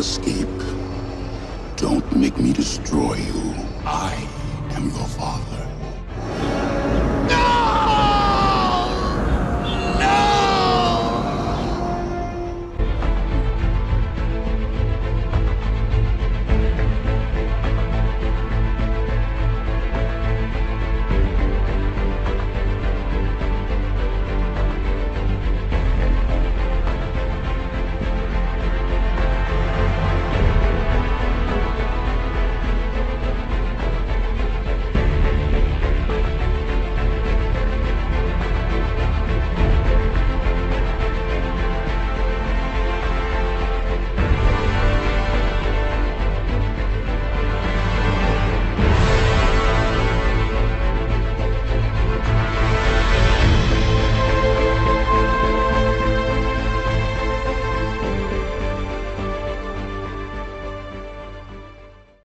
escape. Don't make me destroy you. I am your father.